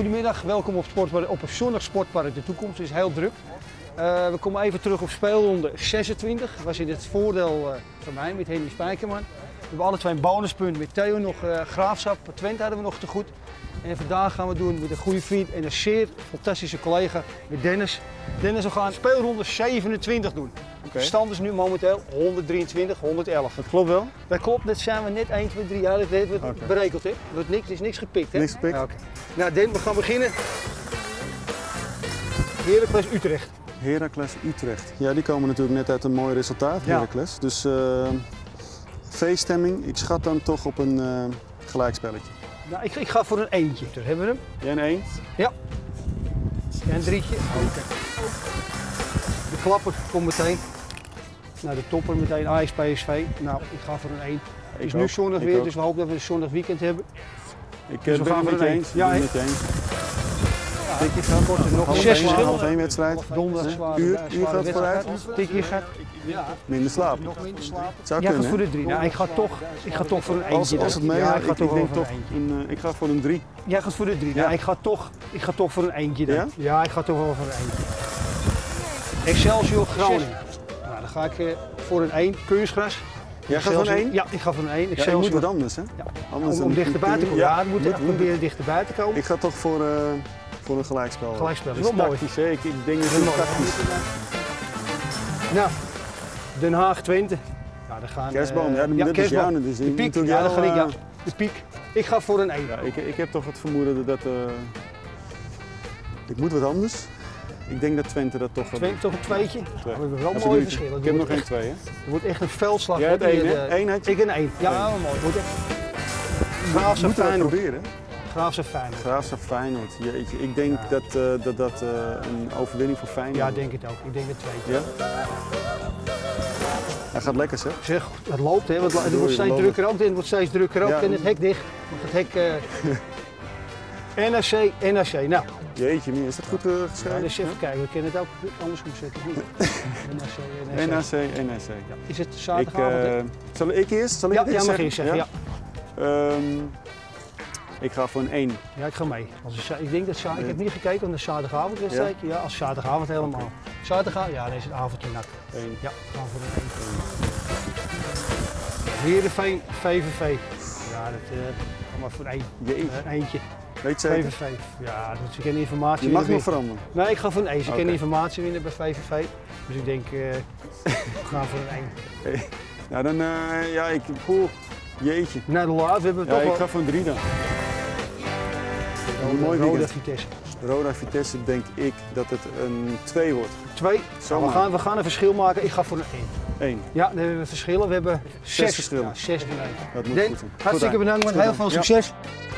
Goedemiddag, welkom op, sportpark, op zonnig Sportpark De Toekomst. Het is heel druk. Uh, we komen even terug op speelronde 26. Dat was in het voordeel uh, van mij met Henny Spijkerman. We hebben alle twee een bonuspunt met Theo nog uh, Graafschap. Twente hadden we nog te goed. En vandaag gaan we doen met een goede vriend en een zeer fantastische collega met Dennis. Dennis, we gaan speelronde 27 doen. Okay. Stand is nu momenteel 123, 111. Dat klopt wel? Dat klopt, dat zijn we net 1, 2, 3 jaar. Dat hebben we okay. berekend. Hè? Er, wordt niks, er is niks gepikt. Hè? Niks gepikt. Okay. Nou, Den, we gaan beginnen. Heracles Utrecht. Heracles Utrecht. Ja, die komen natuurlijk net uit een mooi resultaat, Heracles. Ja. Dus uh, feeststemming. Ik schat dan toch op een uh, gelijkspelletje. Nou, ik, ik, ga voor een eentje. Daar hebben we hem. Jij een eend? Ja. Jij een drietje. Oké. De klapper komt meteen. Nou, de topper meteen Ajax PSV. Nou, ik ga voor een 1. Het is nu zonnig weer, ook. dus we hopen dat we een zonnig weekend hebben. Ik dus we gaan voor een 1. Ja, met eens. Tikkie gaat korter nog. Zes verschillen. Half één wedstrijd. Donderdag zware, uur, uur gaat vooruit. Tikkie gaat. Ja. Minder slaap. Nog minder slaap. Zou ja, kunnen. voor de drie. Nou, ik ga toch, ik ga toch voor een eentje. Als, als het meegaat, ja, ik, ga ik, toch ik denk toch een, uh, ik ga voor een 3. Jij gaat voor de 3. Ja. Nou, ik ga toch, ik ga toch voor een eentje dan. Ja? ja, ik ga toch wel voor een eentje. Excelsior Groningen. Nou, dan ga ik uh, voor een 1. Kunstgras. Jij gaat voor een 1? Ja, ik ga voor een 1. Ja, je moet wat anders, hè? Ja. Anders om, om dichterbij te komen. Ja, moet, proberen dichterbij te komen. Ik ga toch voor, uh, voor een gelijkspel. Gelijkspel, dat is wel tactisch, mooi. Ik, ik denk dat het tactisch Nou, Den Haag Twente. Ja, dan gaan, kerstboom, ja, ja, dat is jou, dus de piek, ja, dan ga ik, ja. De piek. Ik ga voor een 1. Ja, ik, ik heb toch het vermoeden dat... Uh, ik moet wat anders. Ik denk dat Twente dat toch Twente toch een tweetje? Twee. we hebben wel ja, mooie verschillen. Ik heb nog geen twee, hè? Er wordt echt een veldslag. Jij hebt één, hè? Eén had je? Ik een één. Ja, mooi. Het wordt echt... Graafse Feyenoord. proberen. Graafse Feyenoord. Graafse Feyenoord. Jeetje, ik denk ja. dat uh, dat, dat uh, een overwinning voor Feyenoord Ja, denk het ook. Ik denk het tweetje. Ja? Hij gaat lekker, zeg. Zeg, het loopt, hè? Want het wordt steeds drukker ook. Het wordt steeds drukker ook. Ja. En het hek dicht. Het hek... Uh... NAC, NAC. Nou, Jeetje, is dat goed uh, geschreven? Ja, dus even kijken, we kunnen het ook andersom zetten. NAC, NAC. NAC, NAC. Ja. Is het zaterdagavond? Ik, uh, zal ik eerst? Zal ik ja, jij mag eerst zeggen, ja. ja. Um, ik ga voor een 1. Ja, ik ga mee. Als ik denk dat ik heb niet gekeken naar de zaterdagavond Ja? ja, als zaterdagavond helemaal. Okay. Zaterdagavond, ja, dan is het avondje nat. 1. Ja, we gaan voor een 1. Heerenveen, VVV. Ja, dat uh, gaan we voor 1. Jeetje. Uh, eentje. Weet je zeker? VVV. Ja, dus ze kennen informatie Je mag nog veranderen? Nee, ik ga voor een 1. Ze okay. informatie winnen bij VVV. Dus ik denk, uh, we gaan voor een 1. Hey. Nou, dan, uh, ja, ik, poeh, jeetje. Nou, de laat, we hebben ja, toch ik ga voor een 3 dan. Rode, mooi Roda Vitesse. Roda Vitesse denk ik dat het een 2 wordt. 2? Nou, we, gaan, we gaan een verschil maken. Ik ga voor een 1. 1. Ja, dan hebben we verschillen. We hebben 6 verschillen. Ja, 6 Dat moet Den, goed zijn. Hartstikke bedankt, man. Heel veel succes. Ja.